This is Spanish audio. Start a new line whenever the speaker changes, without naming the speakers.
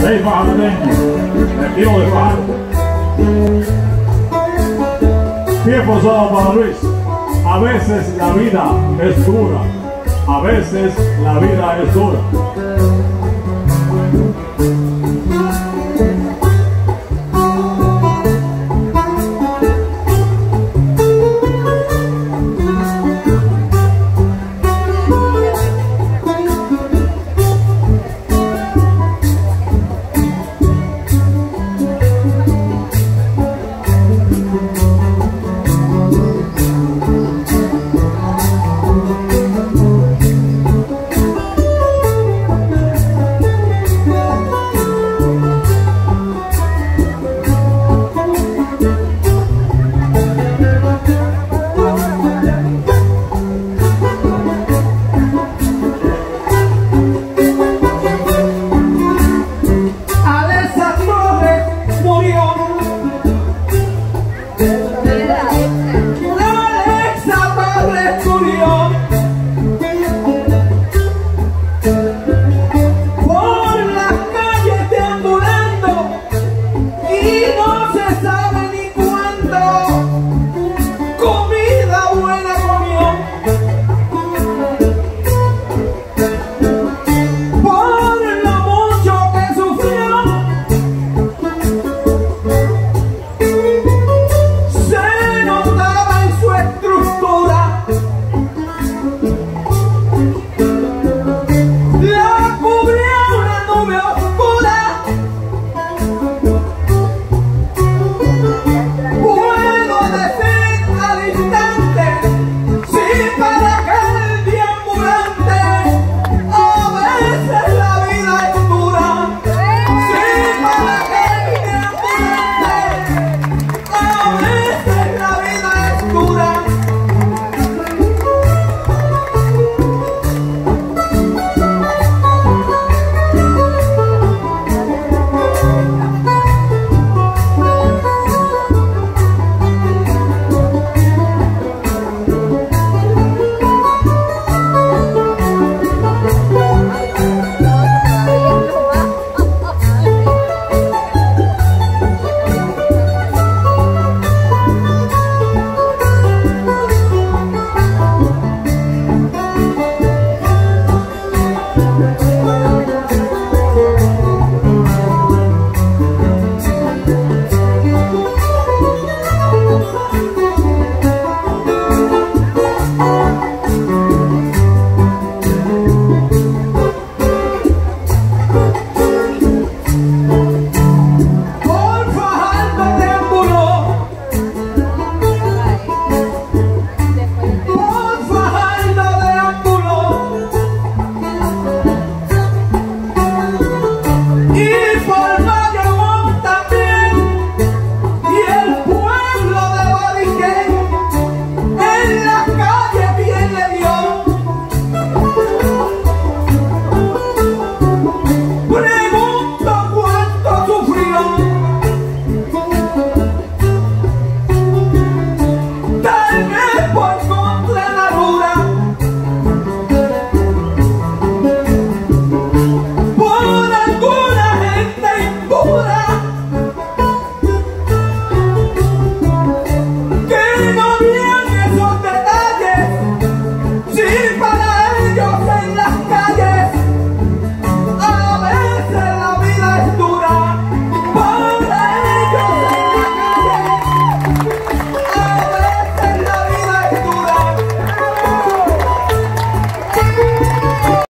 Seis fajardeños, el tío de Fajardo. Tiempo solo para Luis. A veces la vida es dura, a veces la vida es dura.